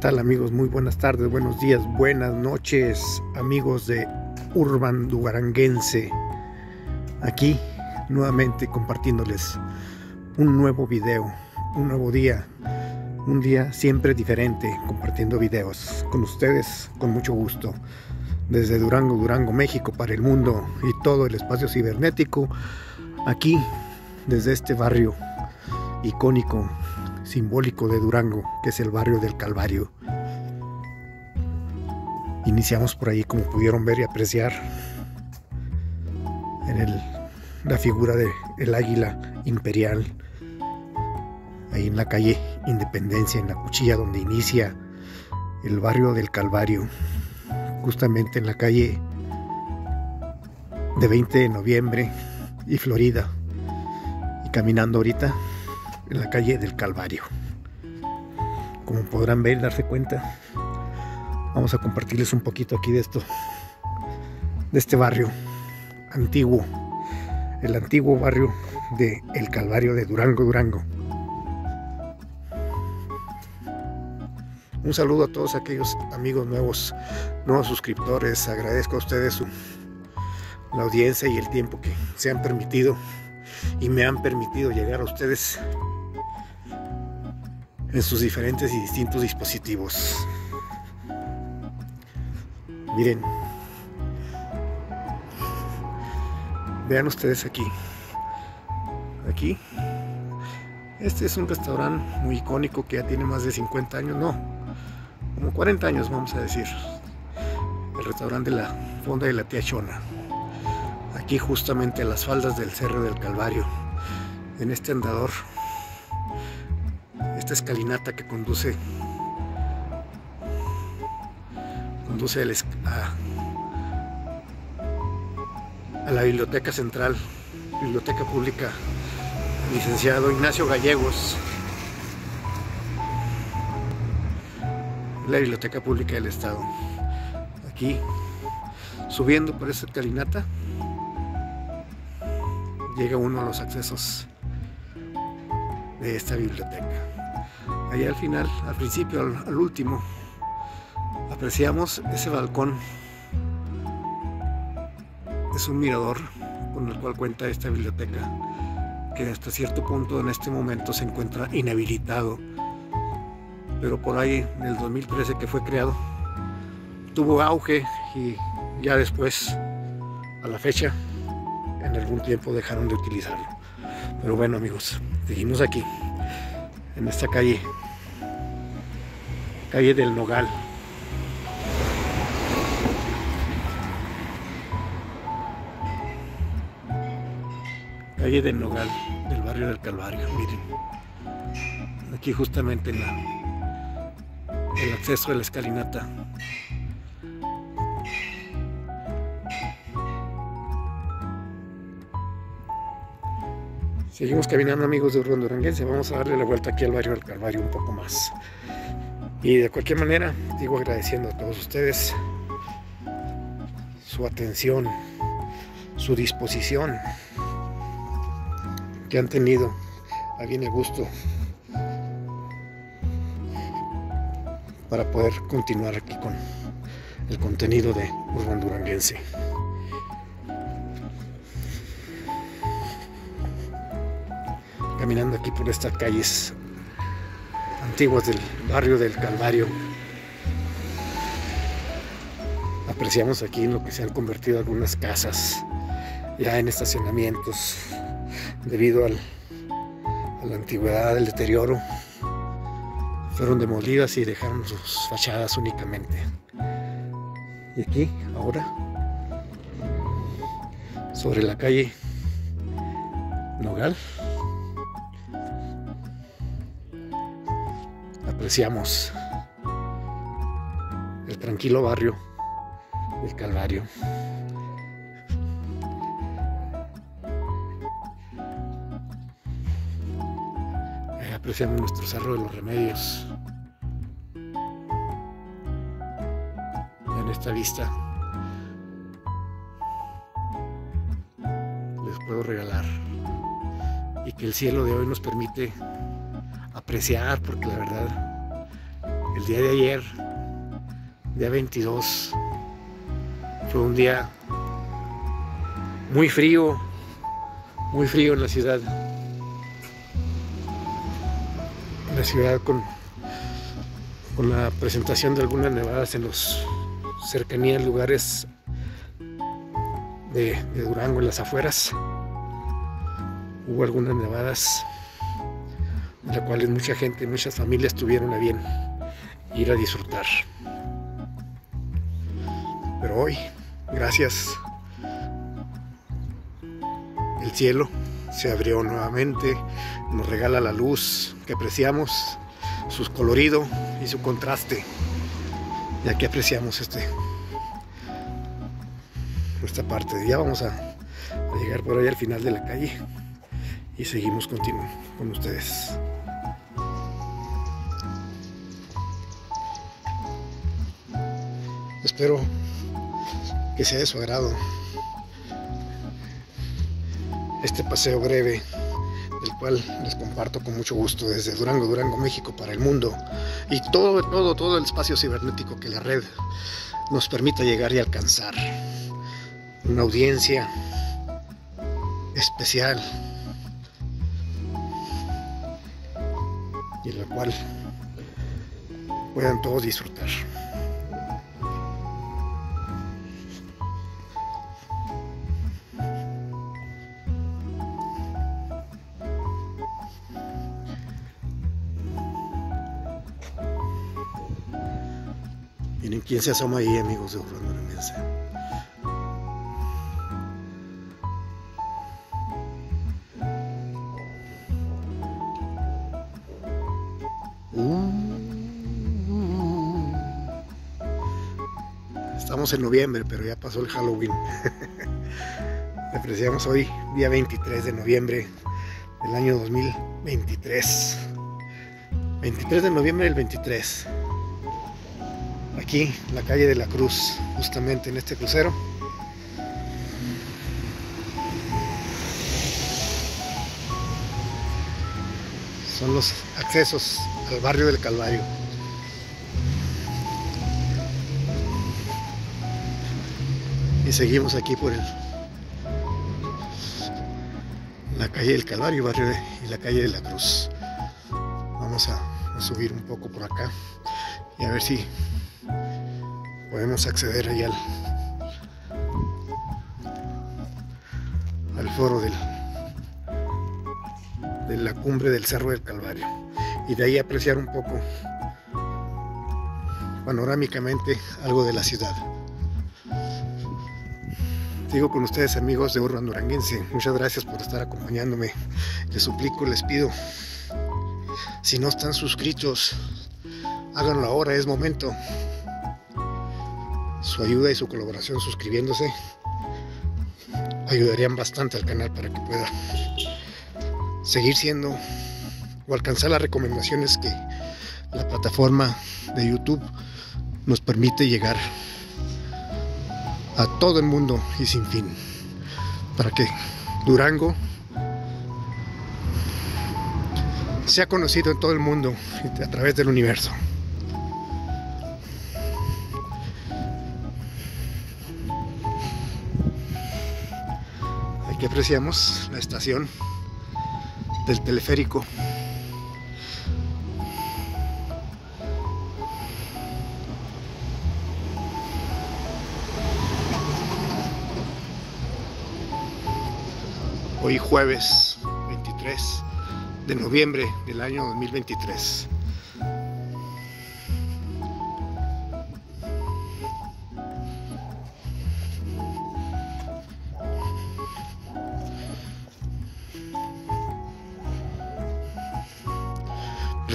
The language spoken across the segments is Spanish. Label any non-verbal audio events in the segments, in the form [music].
¿Qué tal amigos? Muy buenas tardes, buenos días, buenas noches amigos de Urban Duranguense. Aquí nuevamente compartiéndoles un nuevo video, un nuevo día, un día siempre diferente, compartiendo videos con ustedes con mucho gusto. Desde Durango, Durango, México, para el mundo y todo el espacio cibernético, aquí desde este barrio icónico simbólico de Durango, que es el barrio del Calvario. Iniciamos por ahí, como pudieron ver y apreciar, en la figura del el águila imperial, ahí en la calle Independencia, en la cuchilla donde inicia el barrio del Calvario, justamente en la calle de 20 de noviembre y Florida. Y caminando ahorita en la calle del Calvario. Como podrán ver, darse cuenta, vamos a compartirles un poquito aquí de esto, de este barrio antiguo, el antiguo barrio de El Calvario de Durango, Durango. Un saludo a todos aquellos amigos nuevos, nuevos suscriptores. Agradezco a ustedes su, la audiencia y el tiempo que se han permitido y me han permitido llegar a ustedes en sus diferentes y distintos dispositivos. Miren, vean ustedes aquí, aquí, este es un restaurante muy icónico que ya tiene más de 50 años, no, como 40 años vamos a decir, el restaurante de la Fonda de la Tía Chona, aquí justamente a las faldas del Cerro del Calvario, en este andador escalinata que conduce conduce a, a la biblioteca central biblioteca pública licenciado Ignacio Gallegos. La biblioteca pública del estado. Aquí subiendo por esta escalinata llega uno a los accesos de esta biblioteca Ahí al final, al principio, al, último, apreciamos ese balcón. Es un mirador con el cual cuenta esta biblioteca, que hasta cierto punto en este momento se encuentra inhabilitado. Pero por ahí, en el 2013 que fue creado, tuvo auge y ya después, a la fecha, en algún tiempo dejaron de utilizarlo. Pero bueno amigos, seguimos aquí en esta calle, calle del Nogal. Calle del Nogal, del barrio del Calvario, miren. Aquí justamente en la, el acceso a la escalinata. Seguimos caminando amigos de Urban Duranguense, vamos a darle la vuelta aquí al barrio del Calvario un poco más. Y de cualquier manera, digo agradeciendo a todos ustedes su atención, su disposición que han tenido a bien el gusto para poder continuar aquí con el contenido de Urban Duranguense. caminando aquí por estas calles antiguas del barrio del Calvario. Apreciamos aquí en lo que se han convertido algunas casas ya en estacionamientos debido al, a la antigüedad, del deterioro. Fueron demolidas y dejaron sus fachadas únicamente. Y aquí, ahora, sobre la calle Nogal, apreciamos el tranquilo barrio del Calvario. apreciamos nuestro cerro de los remedios. En esta vista les puedo regalar y que el cielo de hoy nos permite apreciar porque la verdad El día de ayer, día 22, fue un día muy frío, muy frío en la ciudad. La ciudad con, con la presentación de algunas nevadas en los cercanías, lugares de, de Durango, en las afueras. Hubo algunas nevadas, de las cuales mucha gente, muchas familias tuvieron a bien ir a disfrutar. Pero hoy, gracias, el cielo se abrió nuevamente, nos regala la luz que apreciamos, su colorido y su contraste. Y aquí apreciamos este esta parte. Ya vamos a, a llegar por ahí al final de la calle y seguimos continuando con ustedes. Espero que sea de su agrado este paseo breve, del cual les comparto con mucho gusto desde Durango, Durango, México para el mundo y todo, todo, todo el espacio cibernético que la red nos permita llegar y alcanzar. Una audiencia especial y la cual puedan todos disfrutar. Miren quién se asoma ahí, amigos de Orlando. Uh. Estamos en noviembre, pero ya pasó el Halloween. [laughs] Apreciamos hoy, día 23 de noviembre del año 2023. 23 de noviembre del 23 aquí la calle de la Cruz, justamente en este crucero. Son los accesos al barrio del Calvario. Y seguimos aquí por el, la calle del Calvario, barrio de, y la calle de la Cruz. Vamos a, a subir un poco por acá y a ver si podemos acceder ahí al, al foro del, de la cumbre del Cerro del Calvario y de ahí apreciar un poco panorámicamente algo de la ciudad. Sigo con ustedes amigos de Urban Duranguense. Muchas gracias por estar acompañándome. Les suplico, les pido, si no están suscritos, háganlo ahora, es momento su ayuda y su colaboración suscribiéndose ayudarían bastante al canal para que pueda seguir siendo o alcanzar las recomendaciones que la plataforma de YouTube nos permite llegar a todo el mundo y sin fin para que Durango sea conocido en todo el mundo a través del universo. Aquí apreciamos la estación del teleférico. Hoy jueves 23 de noviembre del año 2023.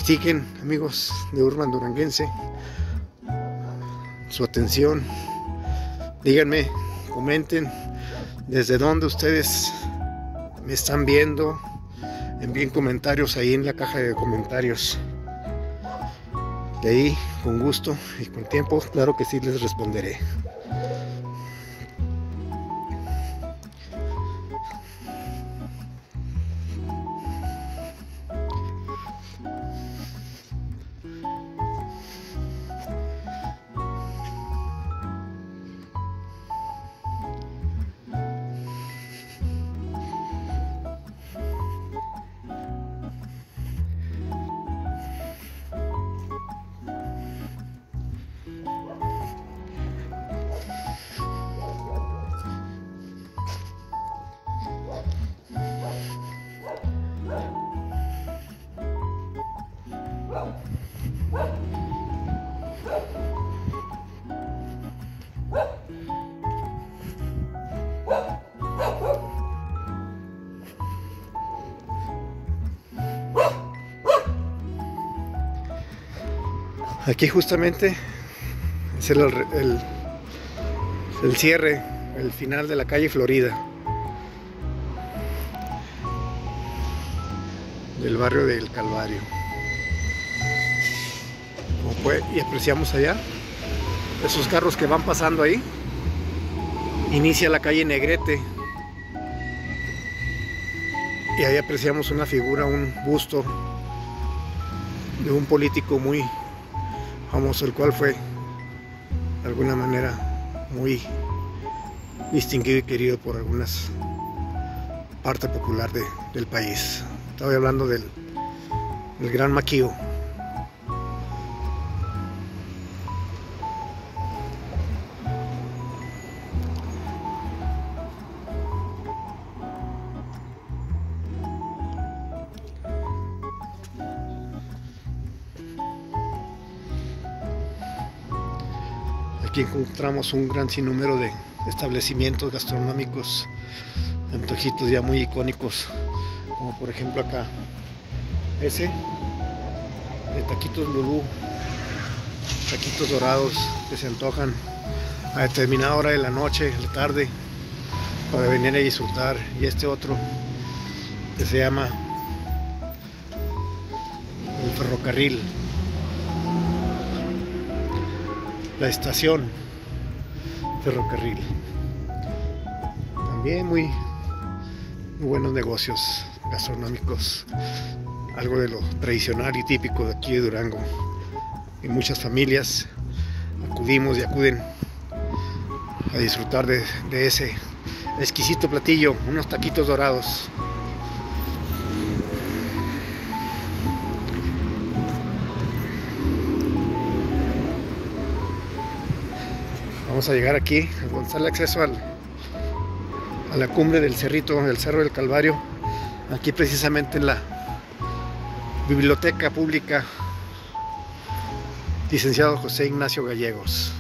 Practiquen, amigos de Urban Duranguense, su atención. Díganme, comenten desde dónde ustedes me están viendo. Envíen comentarios ahí en la caja de comentarios. De ahí, con gusto y con tiempo, claro que sí les responderé. Aquí justamente es el, el, cierre, el final de la calle Florida. Del barrio del Calvario. Como puede, y apreciamos allá esos carros que van pasando ahí. Inicia la calle Negrete. Y ahí apreciamos una figura, un busto de un político muy famoso, el cual fue de alguna manera muy distinguido y querido por algunas parte popular del país. Estoy hablando del, del gran Maquío. Aquí encontramos un gran sinnúmero de establecimientos gastronómicos, antojitos ya muy icónicos, como por ejemplo acá, ese de taquitos Lulú, taquitos dorados que se antojan a determinada hora de la noche, la tarde, para venir a disfrutar, y este otro que se llama el ferrocarril la estación ferrocarril. También muy, buenos negocios gastronómicos, algo de lo tradicional y típico de aquí de Durango. Y muchas familias acudimos y acuden a disfrutar de, de ese exquisito platillo, unos taquitos dorados. Vamos a llegar aquí, a darle acceso al, a la cumbre del cerrito, del Cerro del Calvario, aquí precisamente en la Biblioteca Pública Licenciado José Ignacio Gallegos.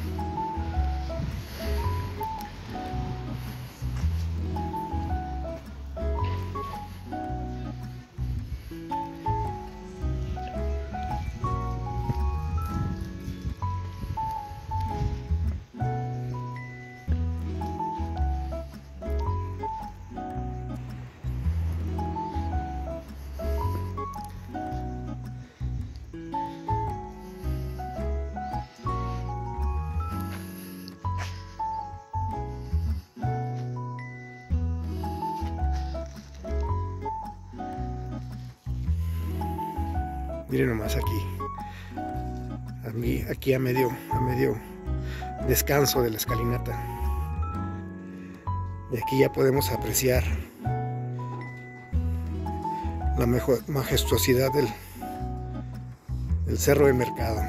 Descanso de la escalinata. Y aquí ya podemos apreciar la majestuosidad del, del cerro del mercado.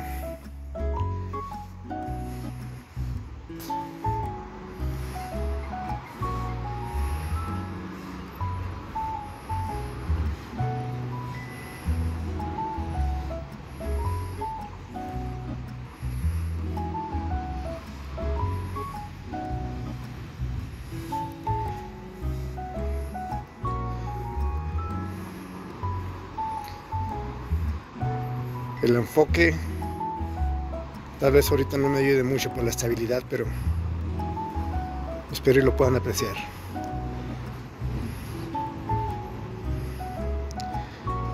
Tal vez ahorita no me ayude mucho por la estabilidad pero espero y lo puedan apreciar.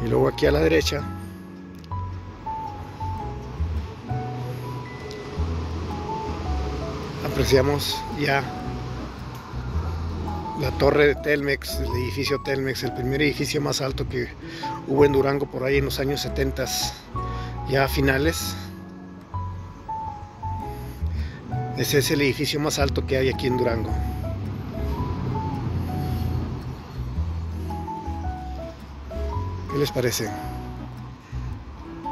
Y luego aquí a la derecha. Apreciamos ya la torre de Telmex, el edificio Telmex, el primer edificio más alto que hubo en Durango por ahí en los años 70 ya a finales. Ese es el edificio más alto que hay aquí en Durango. ¿Qué les parece?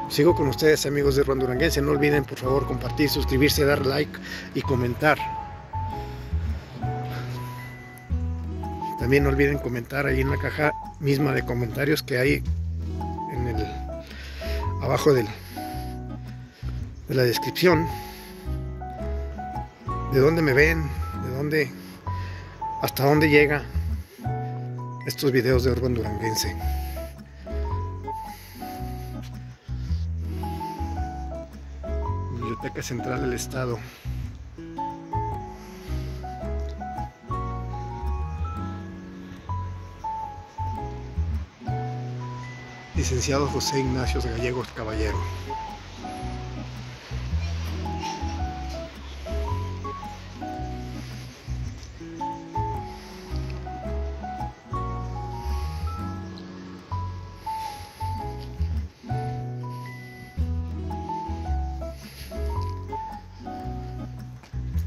Sigo con ustedes amigos de Duranguense. No olviden por favor compartir, suscribirse, dar like y comentar. También no olviden comentar ahí en la caja misma de comentarios que hay abajo de la descripción de dónde me ven, de dónde, hasta dónde llega estos videos de Urban Duranguense. Biblioteca Central del Estado. Licenciado José Ignacio Gallegos Caballero.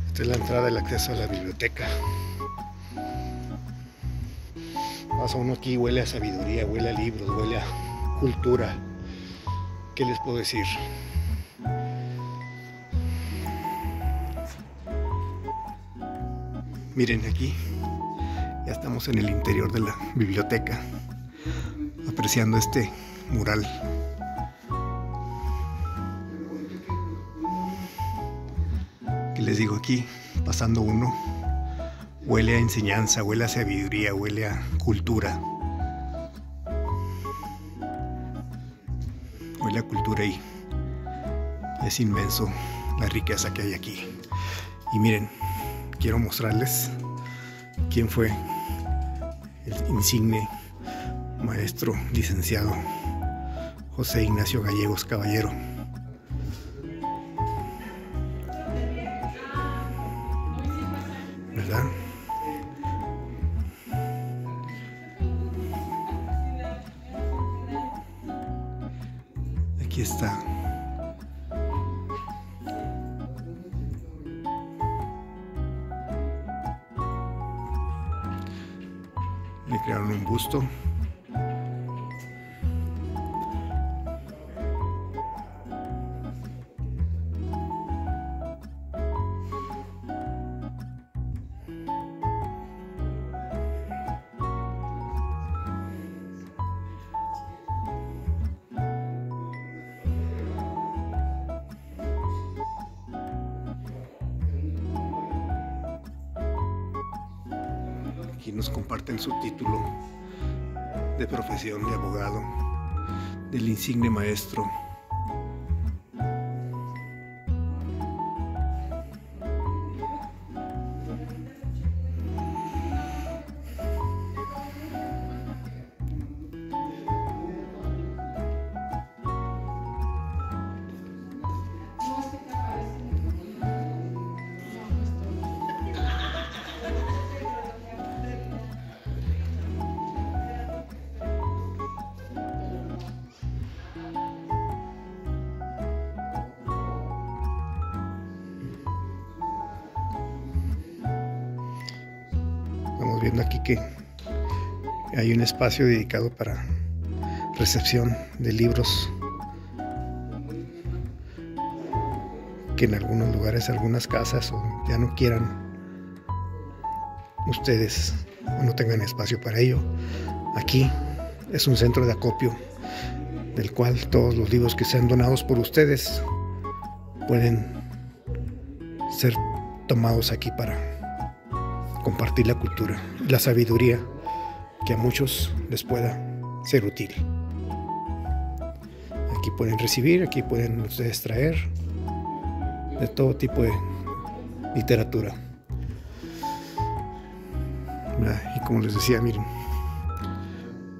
Esta es la entrada del acceso a la biblioteca. Pasa uno aquí, huele a sabiduría, huele a libros, huele a cultura. ¿Qué les puedo decir? Miren aquí, ya estamos en el interior de la biblioteca, apreciando este mural les digo aquí, pasando uno, huele a enseñanza, huele a sabiduría, huele a cultura. Huele a cultura y es inmenso la riqueza que hay aquí. Y miren, quiero mostrarles quién fue el insigne maestro licenciado José Ignacio Gallegos Caballero. Aquí nos comparten su título de profesión de abogado del insigne maestro espacio dedicado para recepción de libros que en algunos lugares, algunas casas o ya no quieran ustedes o no tengan espacio para ello. Aquí es un centro de acopio del cual todos los libros que sean donados por ustedes pueden ser tomados aquí para compartir la cultura, la sabiduría que a muchos les pueda ser útil. Aquí pueden recibir, aquí pueden ustedes traer de todo tipo de literatura. Y como les decía, miren,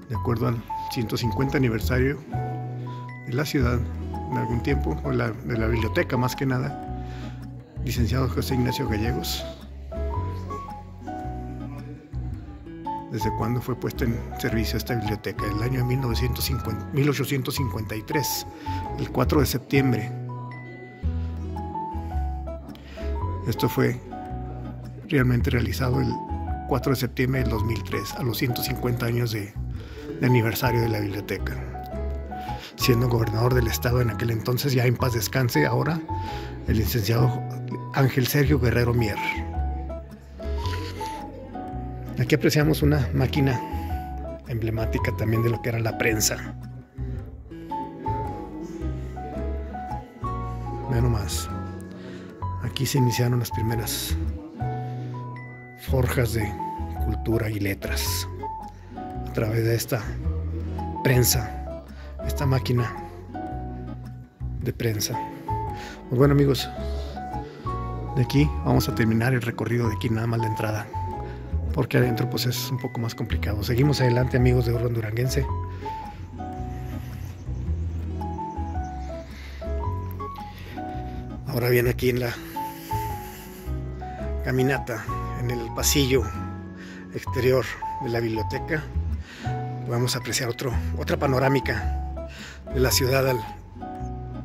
de acuerdo al 150 aniversario de la ciudad, en algún tiempo, o la, de la biblioteca más que nada, licenciado José Ignacio Gallegos, desde cuándo fue puesta en servicio esta biblioteca, el año 1950, 1853, el 4 de septiembre. Esto fue realmente realizado el 4 de septiembre del 2003, a los 150 años de, de aniversario de la biblioteca. Siendo gobernador del estado en aquel entonces, ya en paz descanse, ahora el licenciado Ángel Sergio Guerrero Mier. Aquí apreciamos una máquina emblemática también de lo que era la prensa. Vean nomás. Aquí se iniciaron las primeras forjas de cultura y letras a través de esta prensa, esta máquina de prensa. Pues bueno amigos, de aquí vamos a terminar el recorrido de aquí nada más la entrada, porque adentro pues es un poco más complicado. Seguimos adelante amigos de Urban Duranguense. Ahora bien aquí en la caminata, en el pasillo exterior de la biblioteca, vamos a apreciar otro, otra panorámica de la ciudad al,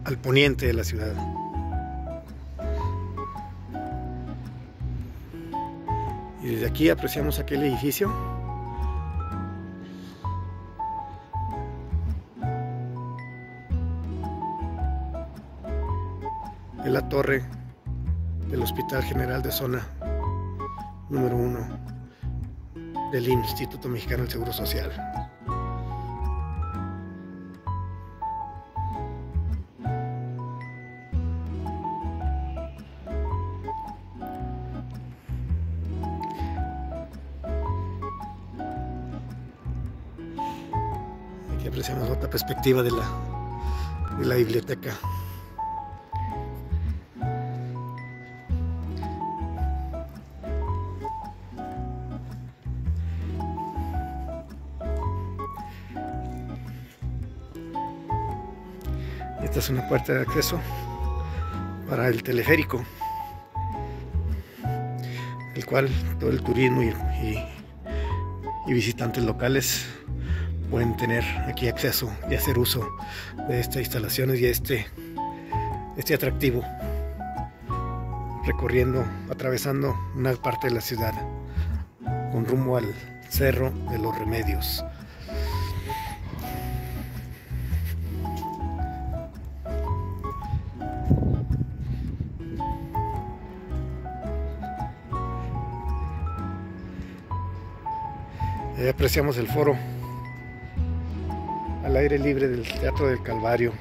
al poniente de la ciudad. Aquí apreciamos aquel edificio. Es la torre del Hospital General de Zona número uno del Instituto Mexicano del Seguro Social. De la, de la biblioteca. Esta es una puerta de acceso para el teleférico, el cual todo el turismo y, y visitantes locales pueden tener aquí acceso y hacer uso de estas instalaciones y este, este atractivo, recorriendo, atravesando una parte de la ciudad con rumbo al Cerro de los Remedios. Apreciamos el foro aire libre del Teatro del Calvario.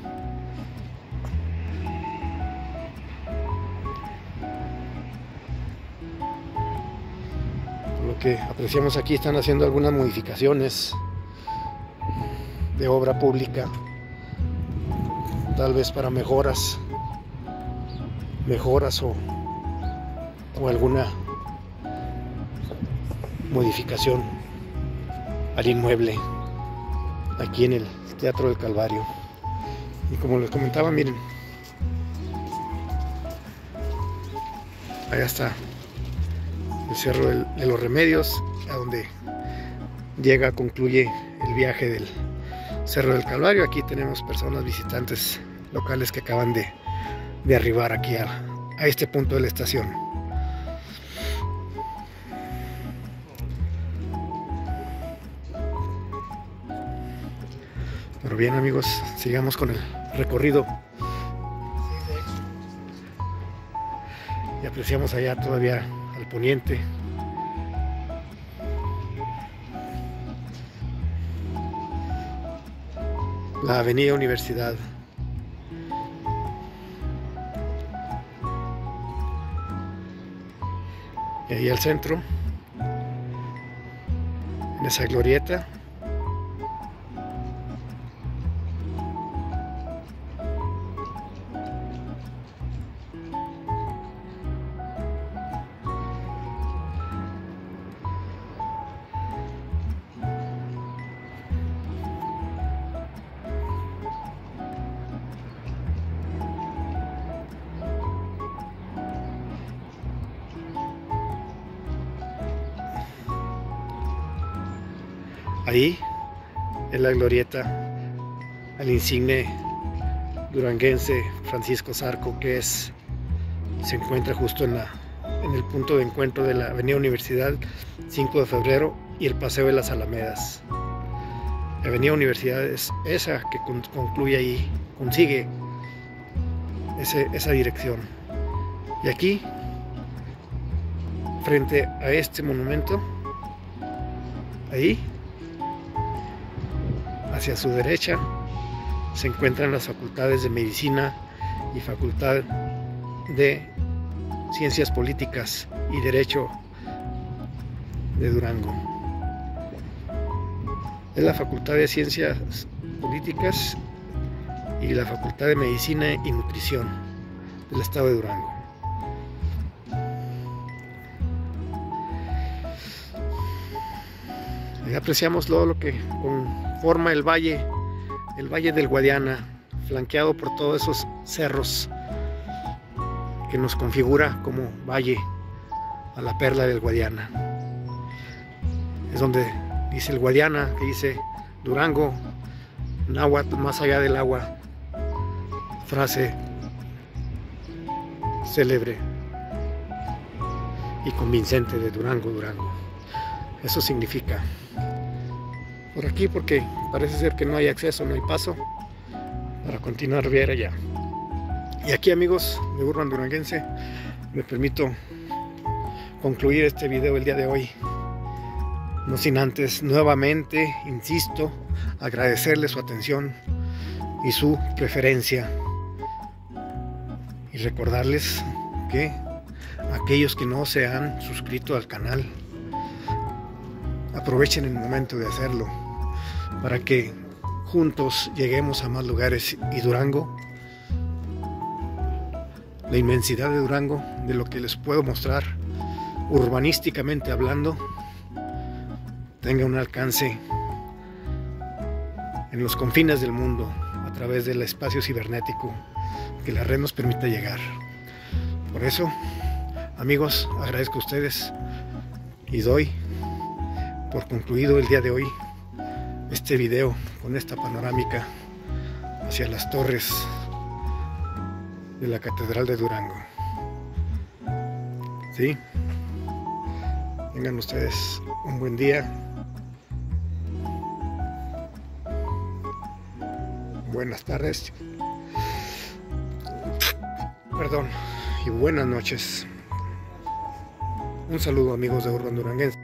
Lo que apreciamos aquí están haciendo algunas modificaciones de obra pública, tal vez para mejoras, mejoras o, o alguna modificación al inmueble aquí en el Teatro del Calvario. Y como les comentaba, miren, allá está el Cerro de los Remedios, a donde llega, concluye el viaje del Cerro del Calvario. Aquí tenemos personas visitantes locales que acaban de, de arribar aquí a, a este punto de la estación. Pero bien amigos, sigamos con el recorrido. Y apreciamos allá todavía al poniente. La avenida Universidad. Y ahí al centro, en esa glorieta, al insigne duranguense Francisco Zarco, que es, se encuentra justo en, la, en el punto de encuentro de la Avenida Universidad 5 de febrero y el Paseo de las Alamedas. La Avenida Universidad es esa que concluye ahí, consigue ese, esa dirección. Y aquí, frente a este monumento, ahí hacia su derecha se encuentran las facultades de medicina y Facultad de Ciencias Políticas y Derecho de Durango. Es la Facultad de Ciencias Políticas y la Facultad de Medicina y Nutrición del Estado de Durango. Apreciamos todo lo que conforma el valle, el valle del Guadiana, flanqueado por todos esos cerros que nos configura como valle a la perla del Guadiana. Es donde dice el Guadiana, que dice Durango, náhuatl más allá del agua. Frase célebre y convincente de Durango, Durango. Eso significa por aquí porque parece ser que no hay acceso, no hay paso para continuar bien allá. Y aquí amigos de Urban Duranguense, me permito concluir este video el día de hoy. No sin antes nuevamente, insisto, agradecerle su atención y su preferencia. Y recordarles que aquellos que no se han suscrito al canal, aprovechen el momento de hacerlo para que juntos lleguemos a más lugares y Durango, la inmensidad de Durango, de lo que les puedo mostrar urbanísticamente hablando, tenga un alcance en los confines del mundo a través del espacio cibernético que la red nos permita llegar. Por eso, amigos, agradezco a ustedes y doy por concluido el día de hoy este video con esta panorámica hacia las torres de la Catedral de Durango. ¿Sí? Tengan ustedes un buen día. Buenas tardes. Perdón. Y buenas noches. Un saludo amigos de Urban Duranguense.